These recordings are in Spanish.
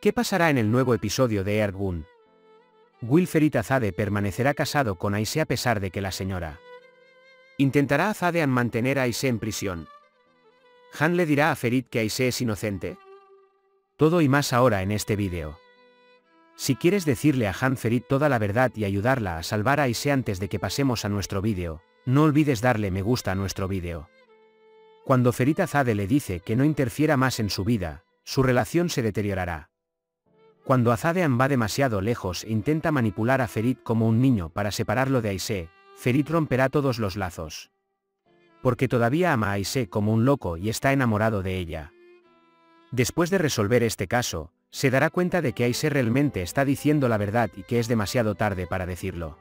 ¿Qué pasará en el nuevo episodio de Ergun? Will Ferit Azade permanecerá casado con Aise a pesar de que la señora. ¿Intentará Azadean mantener a Aise en prisión? ¿Han le dirá a Ferit que Aise es inocente? Todo y más ahora en este vídeo. Si quieres decirle a Han Ferit toda la verdad y ayudarla a salvar a Aise antes de que pasemos a nuestro vídeo, no olvides darle me gusta a nuestro vídeo. Cuando Ferit Azade le dice que no interfiera más en su vida, su relación se deteriorará. Cuando Azadean va demasiado lejos e intenta manipular a Ferit como un niño para separarlo de Aise, Ferit romperá todos los lazos. Porque todavía ama a Aise como un loco y está enamorado de ella. Después de resolver este caso, se dará cuenta de que Aise realmente está diciendo la verdad y que es demasiado tarde para decirlo.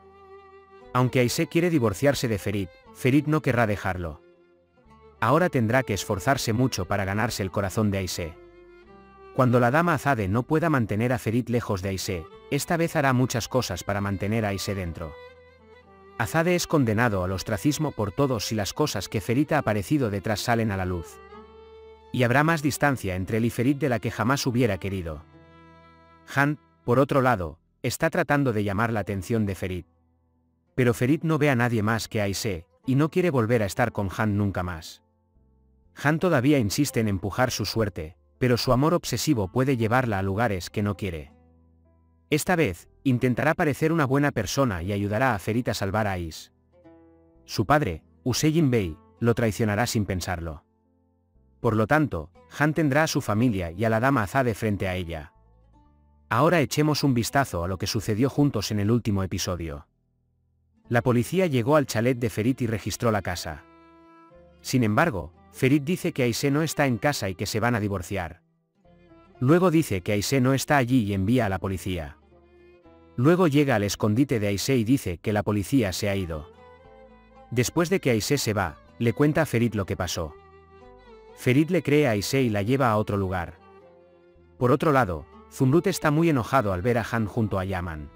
Aunque Aise quiere divorciarse de Ferit, Ferit no querrá dejarlo. Ahora tendrá que esforzarse mucho para ganarse el corazón de Aise. Cuando la dama Azade no pueda mantener a Ferit lejos de Aise, esta vez hará muchas cosas para mantener a Aise dentro. Azade es condenado al ostracismo por todos si las cosas que Ferit ha aparecido detrás salen a la luz. Y habrá más distancia entre él y Ferit de la que jamás hubiera querido. Han, por otro lado, está tratando de llamar la atención de Ferit. Pero Ferit no ve a nadie más que a Aise, y no quiere volver a estar con Han nunca más. Han todavía insiste en empujar su suerte, pero su amor obsesivo puede llevarla a lugares que no quiere. Esta vez, intentará parecer una buena persona y ayudará a Ferit a salvar a Is. Su padre, Usejin Bey, lo traicionará sin pensarlo. Por lo tanto, Han tendrá a su familia y a la dama Azade frente a ella. Ahora echemos un vistazo a lo que sucedió juntos en el último episodio. La policía llegó al chalet de Ferit y registró la casa. Sin embargo, Ferit dice que Aise no está en casa y que se van a divorciar. Luego dice que Aise no está allí y envía a la policía. Luego llega al escondite de Aise y dice que la policía se ha ido. Después de que Aise se va, le cuenta a Ferit lo que pasó. Ferit le cree a Aise y la lleva a otro lugar. Por otro lado, Zumrut está muy enojado al ver a Han junto a Yaman.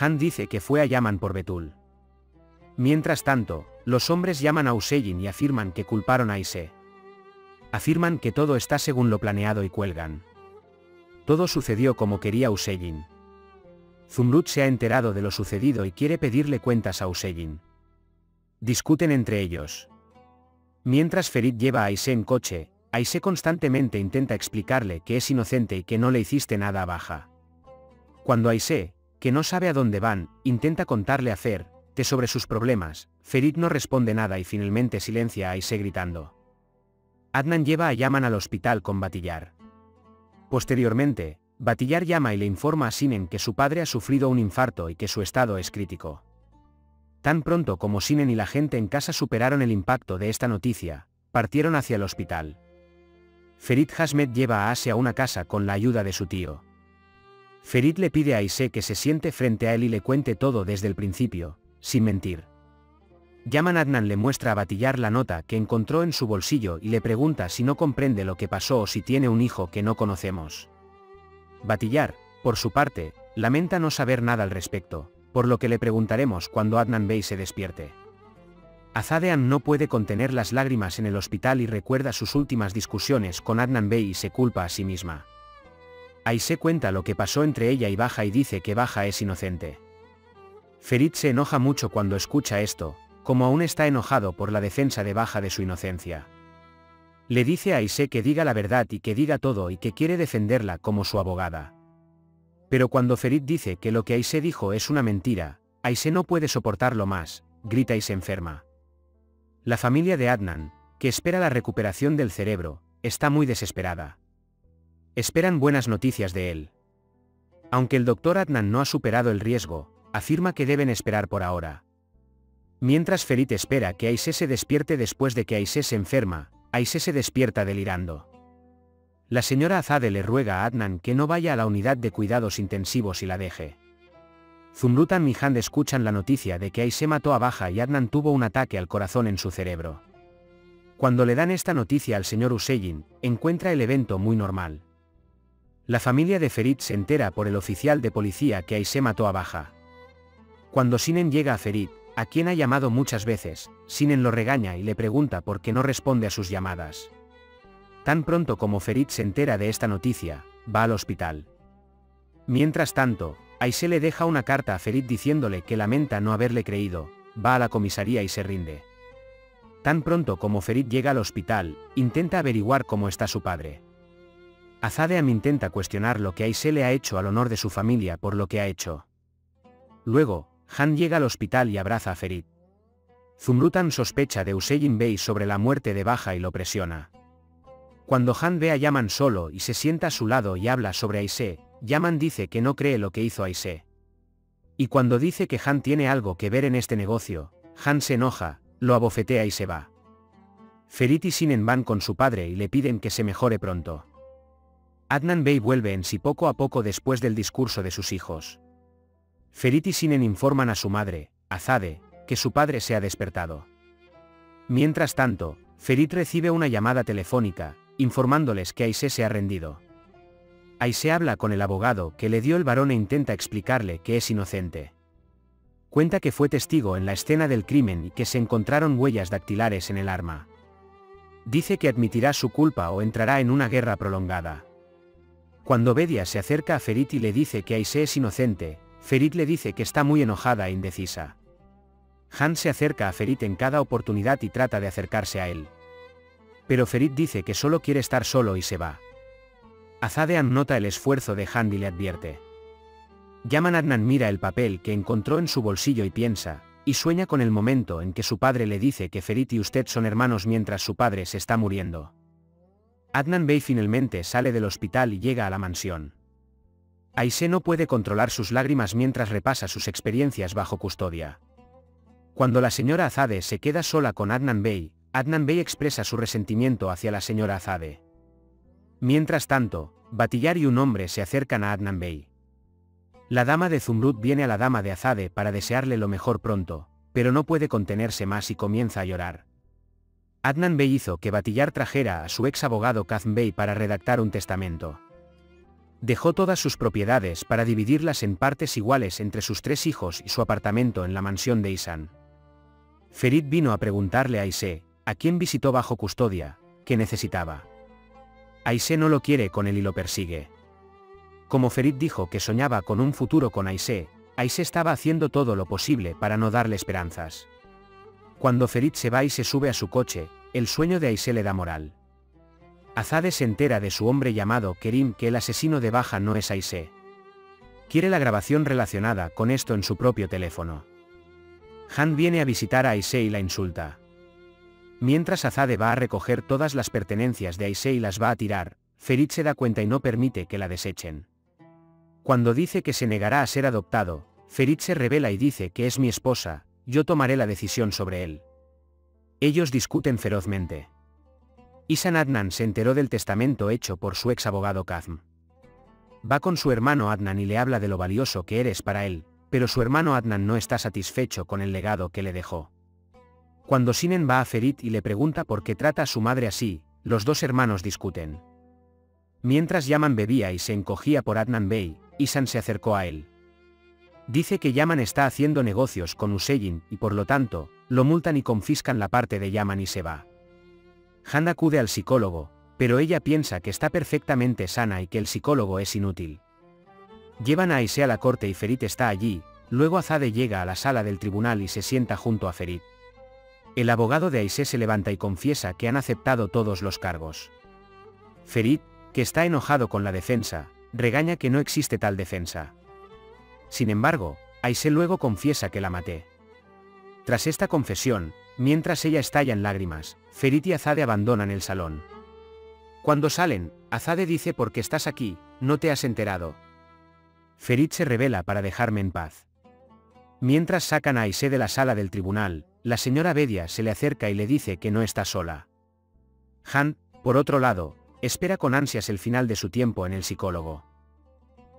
Han dice que fue a Yaman por Betul. Mientras tanto, los hombres llaman a Useyin y afirman que culparon a Ise. Afirman que todo está según lo planeado y cuelgan. Todo sucedió como quería Useyin. Zumrut se ha enterado de lo sucedido y quiere pedirle cuentas a Useyin. Discuten entre ellos. Mientras Ferit lleva a Aise en coche, Aise constantemente intenta explicarle que es inocente y que no le hiciste nada a baja. Cuando Aise, que no sabe a dónde van, intenta contarle a Fer, sobre sus problemas, Ferit no responde nada y finalmente silencia a Aise gritando. Adnan lleva a Yaman al hospital con Batillar. Posteriormente, Batillar llama y le informa a Sinen que su padre ha sufrido un infarto y que su estado es crítico. Tan pronto como Sinen y la gente en casa superaron el impacto de esta noticia, partieron hacia el hospital. Ferit Hasmet lleva a Ase a una casa con la ayuda de su tío. Ferit le pide a Aise que se siente frente a él y le cuente todo desde el principio, sin mentir. Yaman Adnan le muestra a Batillar la nota que encontró en su bolsillo y le pregunta si no comprende lo que pasó o si tiene un hijo que no conocemos. Batillar, por su parte, lamenta no saber nada al respecto, por lo que le preguntaremos cuando Adnan Bey se despierte. Azadean no puede contener las lágrimas en el hospital y recuerda sus últimas discusiones con Adnan Bey y se culpa a sí misma. se cuenta lo que pasó entre ella y Baja y dice que Baja es inocente. Ferit se enoja mucho cuando escucha esto, como aún está enojado por la defensa de baja de su inocencia. Le dice a Aise que diga la verdad y que diga todo y que quiere defenderla como su abogada. Pero cuando Ferit dice que lo que Aise dijo es una mentira, Aise no puede soportarlo más, grita y se enferma. La familia de Adnan, que espera la recuperación del cerebro, está muy desesperada. Esperan buenas noticias de él. Aunque el doctor Adnan no ha superado el riesgo, afirma que deben esperar por ahora. Mientras Ferit espera que Aise se despierte después de que Aise se enferma, Aise se despierta delirando. La señora Azade le ruega a Adnan que no vaya a la unidad de cuidados intensivos y la deje. Zumrutan y Hand escuchan la noticia de que Aise mató a Baja y Adnan tuvo un ataque al corazón en su cerebro. Cuando le dan esta noticia al señor Useyin, encuentra el evento muy normal. La familia de Ferit se entera por el oficial de policía que Aise mató a Baja. Cuando Sinen llega a Ferit, a quien ha llamado muchas veces, Sinen lo regaña y le pregunta por qué no responde a sus llamadas. Tan pronto como Ferit se entera de esta noticia, va al hospital. Mientras tanto, Aise le deja una carta a Ferit diciéndole que lamenta no haberle creído, va a la comisaría y se rinde. Tan pronto como Ferit llega al hospital, intenta averiguar cómo está su padre. Azadeam intenta cuestionar lo que Aise le ha hecho al honor de su familia por lo que ha hecho. Luego, Han llega al hospital y abraza a Ferit. Zumrutan sospecha de Useyin Bey sobre la muerte de Baja y lo presiona. Cuando Han ve a Yaman solo y se sienta a su lado y habla sobre Aise, Yaman dice que no cree lo que hizo Aise. Y cuando dice que Han tiene algo que ver en este negocio, Han se enoja, lo abofetea y se va. Ferit y Sinen van con su padre y le piden que se mejore pronto. Adnan Bey vuelve en sí poco a poco después del discurso de sus hijos. Ferit y Sinen informan a su madre, Azade, que su padre se ha despertado. Mientras tanto, Ferit recibe una llamada telefónica, informándoles que Aise se ha rendido. Aise habla con el abogado que le dio el varón e intenta explicarle que es inocente. Cuenta que fue testigo en la escena del crimen y que se encontraron huellas dactilares en el arma. Dice que admitirá su culpa o entrará en una guerra prolongada. Cuando Bedia se acerca a Ferit y le dice que Aise es inocente, Ferit le dice que está muy enojada e indecisa. Han se acerca a Ferit en cada oportunidad y trata de acercarse a él. Pero Ferit dice que solo quiere estar solo y se va. Azadean nota el esfuerzo de Han y le advierte. Yaman Adnan mira el papel que encontró en su bolsillo y piensa, y sueña con el momento en que su padre le dice que Ferit y usted son hermanos mientras su padre se está muriendo. Adnan Bey finalmente sale del hospital y llega a la mansión. Aise no puede controlar sus lágrimas mientras repasa sus experiencias bajo custodia. Cuando la señora Azade se queda sola con Adnan Bey, Adnan Bey expresa su resentimiento hacia la señora Azade. Mientras tanto, Batillar y un hombre se acercan a Adnan Bey. La dama de Zumrud viene a la dama de Azade para desearle lo mejor pronto, pero no puede contenerse más y comienza a llorar. Adnan Bey hizo que Batillar trajera a su ex abogado Kazm Bey para redactar un testamento. Dejó todas sus propiedades para dividirlas en partes iguales entre sus tres hijos y su apartamento en la mansión de Isan. Ferit vino a preguntarle a Aise, a quien visitó bajo custodia, qué necesitaba. Aise no lo quiere con él y lo persigue. Como Ferit dijo que soñaba con un futuro con Aise, Aise estaba haciendo todo lo posible para no darle esperanzas. Cuando Ferit se va y se sube a su coche, el sueño de Aise le da moral. Azade se entera de su hombre llamado Kerim que el asesino de Baja no es Aise. Quiere la grabación relacionada con esto en su propio teléfono. Han viene a visitar a Aise y la insulta. Mientras Azade va a recoger todas las pertenencias de Aise y las va a tirar, Ferit se da cuenta y no permite que la desechen. Cuando dice que se negará a ser adoptado, Ferit se revela y dice que es mi esposa, yo tomaré la decisión sobre él. Ellos discuten ferozmente. Isan Adnan se enteró del testamento hecho por su ex abogado Kazm. Va con su hermano Adnan y le habla de lo valioso que eres para él, pero su hermano Adnan no está satisfecho con el legado que le dejó. Cuando Sinen va a Ferit y le pregunta por qué trata a su madre así, los dos hermanos discuten. Mientras Yaman bebía y se encogía por Adnan Bey, Isan se acercó a él. Dice que Yaman está haciendo negocios con Useyin y por lo tanto, lo multan y confiscan la parte de Yaman y se va. Han acude al psicólogo, pero ella piensa que está perfectamente sana y que el psicólogo es inútil. Llevan a Aise a la corte y Ferit está allí, luego Azade llega a la sala del tribunal y se sienta junto a Ferit. El abogado de Aise se levanta y confiesa que han aceptado todos los cargos. Ferit, que está enojado con la defensa, regaña que no existe tal defensa. Sin embargo, Aise luego confiesa que la maté. Tras esta confesión, mientras ella estalla en lágrimas, Ferit y Azade abandonan el salón. Cuando salen, Azade dice ¿por qué estás aquí, no te has enterado, Ferit se revela para dejarme en paz. Mientras sacan a Aise de la sala del tribunal, la señora Bedia se le acerca y le dice que no está sola. Han, por otro lado, espera con ansias el final de su tiempo en el psicólogo.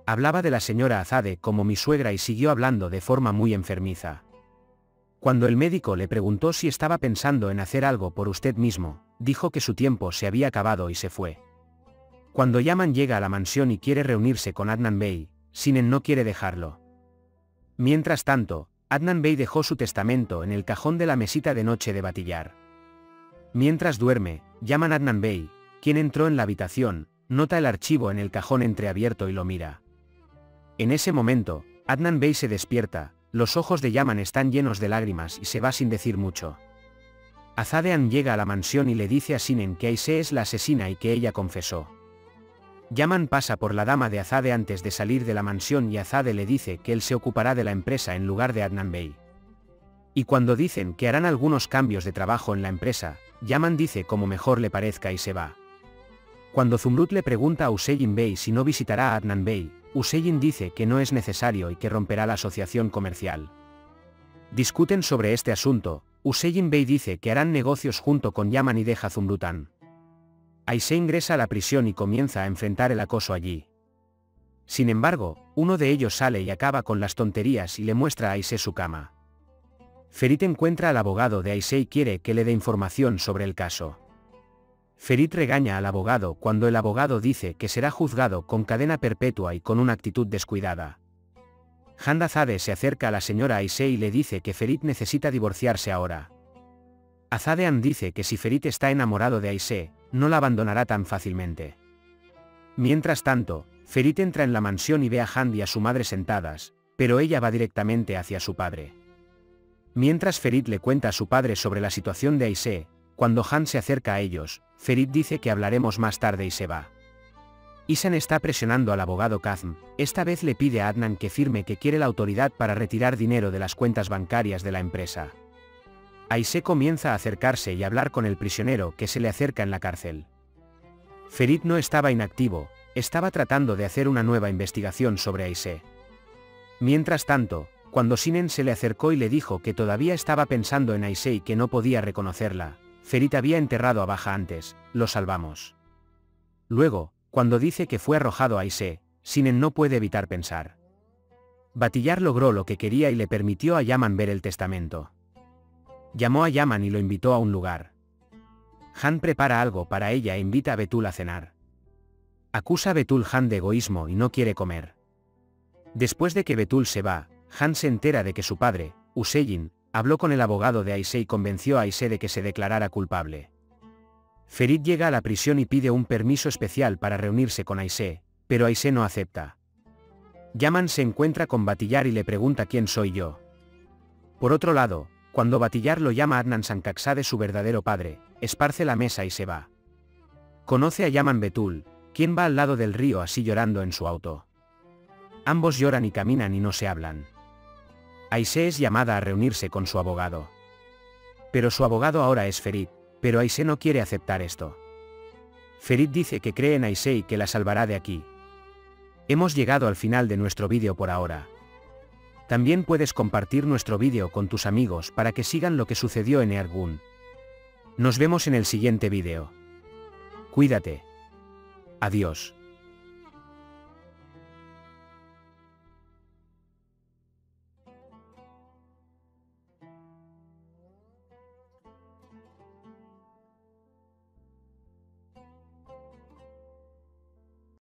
Hablaba de la señora Azade como mi suegra y siguió hablando de forma muy enfermiza. Cuando el médico le preguntó si estaba pensando en hacer algo por usted mismo, dijo que su tiempo se había acabado y se fue. Cuando Yaman llega a la mansión y quiere reunirse con Adnan Bey, Sinen no quiere dejarlo. Mientras tanto, Adnan Bey dejó su testamento en el cajón de la mesita de noche de Batillar. Mientras duerme, llaman Adnan Bey, quien entró en la habitación, nota el archivo en el cajón entreabierto y lo mira. En ese momento, Adnan Bey se despierta, los ojos de Yaman están llenos de lágrimas y se va sin decir mucho. Azadean llega a la mansión y le dice a Sinen que Aise es la asesina y que ella confesó. Yaman pasa por la dama de Azade antes de salir de la mansión y Azade le dice que él se ocupará de la empresa en lugar de Adnan Bey. Y cuando dicen que harán algunos cambios de trabajo en la empresa, Yaman dice como mejor le parezca y se va. Cuando Zumrut le pregunta a Useyin Bey si no visitará a Adnan Bey, Useyin dice que no es necesario y que romperá la asociación comercial. Discuten sobre este asunto, Useyin Bey dice que harán negocios junto con Yaman y deja Zumrutan. Aise ingresa a la prisión y comienza a enfrentar el acoso allí. Sin embargo, uno de ellos sale y acaba con las tonterías y le muestra a Aise su cama. Ferit encuentra al abogado de Aise y quiere que le dé información sobre el caso. Ferit regaña al abogado cuando el abogado dice que será juzgado con cadena perpetua y con una actitud descuidada. Zade se acerca a la señora Aise y le dice que Ferit necesita divorciarse ahora. Azadean dice que si Ferit está enamorado de Aise, no la abandonará tan fácilmente. Mientras tanto, Ferit entra en la mansión y ve a Hand y a su madre sentadas, pero ella va directamente hacia su padre. Mientras Ferit le cuenta a su padre sobre la situación de Aise, cuando Han se acerca a ellos, Ferit dice que hablaremos más tarde y se va. Isan está presionando al abogado Kazm, esta vez le pide a Adnan que firme que quiere la autoridad para retirar dinero de las cuentas bancarias de la empresa. Aise comienza a acercarse y hablar con el prisionero que se le acerca en la cárcel. Ferit no estaba inactivo, estaba tratando de hacer una nueva investigación sobre Aise. Mientras tanto, cuando Sinen se le acercó y le dijo que todavía estaba pensando en Aise y que no podía reconocerla, Ferit había enterrado a Baja antes, lo salvamos. Luego, cuando dice que fue arrojado a Aise, Sinen no puede evitar pensar. Batillar logró lo que quería y le permitió a Yaman ver el testamento. Llamó a Yaman y lo invitó a un lugar. Han prepara algo para ella e invita a Betul a cenar. Acusa a Betul Han de egoísmo y no quiere comer. Después de que Betul se va, Han se entera de que su padre, Useyin, habló con el abogado de Aise y convenció a Aise de que se declarara culpable. Ferit llega a la prisión y pide un permiso especial para reunirse con Aise, pero Aise no acepta. Yaman se encuentra con Batillar y le pregunta quién soy yo. Por otro lado, cuando Batillar lo llama Adnan de su verdadero padre, esparce la mesa y se va. Conoce a Yaman Betul, quien va al lado del río así llorando en su auto. Ambos lloran y caminan y no se hablan. Aise es llamada a reunirse con su abogado. Pero su abogado ahora es Ferit, pero Aise no quiere aceptar esto. Ferit dice que cree en Aise y que la salvará de aquí. Hemos llegado al final de nuestro vídeo por ahora. También puedes compartir nuestro vídeo con tus amigos para que sigan lo que sucedió en Ergun. Nos vemos en el siguiente vídeo. Cuídate. Adiós.